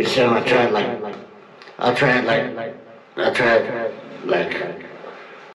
So I tried like, I tried like, I tried like,